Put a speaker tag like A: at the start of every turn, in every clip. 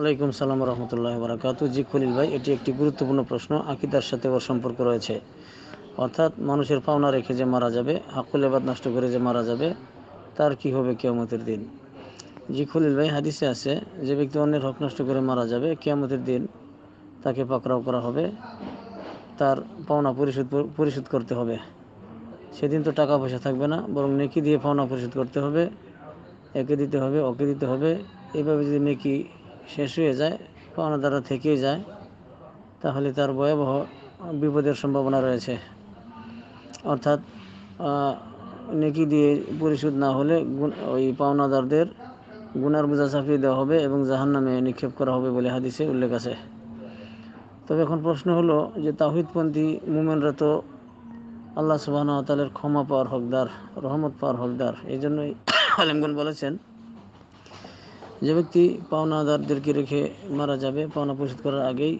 A: ওয়ালাইকুম সালাম রহমতুল্লাহ বারাকাতু জি খলিল ভাই, এটি একটি গুরুত্বপূর্ণ প্রশ্ন, আকিদার সাথে ওর সম্পর্ক রয়েছে। অর্থাৎ মানুষের পাওনা রেখে যে মারা যাবে হাকুল এবাদ নষ্ট করে যে মারা যাবে, তার কি হবে কেয়ামতের দিন? জি খলিল ভাই, হাদিসে আছে, যে ব্যক্তি অন্যের হক নষ্ট করে মারা যাবে, কেয়ামতের দিন তাকে পাকড়াও করা হবে, তার পাওনা পরিশোধ পরিশোধ করতে হবে। সেদিন তো টাকা পয়সা থাকবে না, বরং নেকি দিয়ে পাওনা পরিশোধ করতে হবে, একে দিতে হবে, ওকে দিতে হবে। এইভাবে যদি নেকি শেষ হয়ে যায় পাওনা দ্বারা থেকেই যায়, তাহলে তার ভয়াবহ বিপদের সম্ভাবনা রয়েছে। অর্থাৎ নেকি দিয়ে পরিশোধ না হলে ওই পাওনাদারদের গুনার বোঝা চাপিয়ে দেওয়া হবে এবং জাহান নামে নিক্ষেপ করা হবে বলে হাদিসে উল্লেখ আছে। তবে এখন প্রশ্ন হলো যে তাহিদপন্থী মুমেনরা তো আল্লাহ সুবাহ তালের ক্ষমা পাওয়ার হকদার, রহমত পাওয়ার হকদার, এই জন্যই আলেমগন বলেছেন যে ব্যক্তি পাওনাদারদেরকে রেখে মারা যাবে, পাওনা পরিশোধ করার আগেই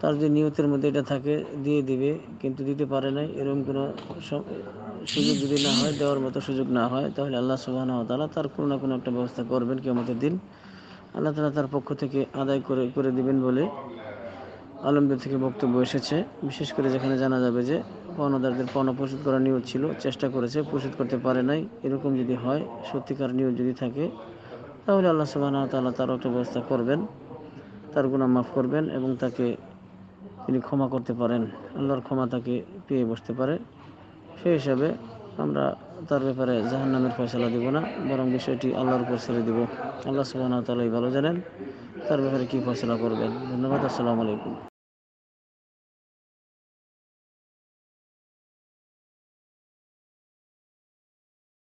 A: তার যে নিয়তের মধ্যে এটা থাকে, দিয়ে দিবে, কিন্তু দিতে পারে নাই, এরকম কোনো সুযোগ যদি না হয়, দেওয়ার মতো সুযোগ না হয়, তাহলে আল্লাহ সুবাহ তালা তার কোনো না কোনো একটা ব্যবস্থা করবেন কি আমাদের দিন। আল্লাহ তালা তার পক্ষ থেকে আদায় করে করে দিবেন বলে আলমদের থেকে বক্তব্য এসেছে। বিশেষ করে যেখানে জানা যাবে যে পাওনাদারদের পাওনা পরিশোধ করার নিয়োগ ছিল, চেষ্টা করেছে, পরিশোধ করতে পারে নাই, এরকম যদি হয়, সত্যিকার নিয়োগ যদি থাকে তাহলে আল্লাহ সুবাহ তাল্লাহ তার একটা ব্যবস্থা করবেন, তার গুণা মাফ করবেন এবং তাকে তিনি ক্ষমা করতে পারেন। আল্লাহর ক্ষমা তাকে পেয়ে বসতে পারে। সেই হিসাবে আমরা তার ব্যাপারে জাহান্নামের ফয়সলা দিব না, বরং বিষয়টি আল্লাহর উপর ছেড়ে দিব। আল্লাহ সুবাহ তালাই ভালো জানেন, তার ব্যাপারে কী ফয়সলা করবেন। ধন্যবাদ, আসসালামু আলাইকুম।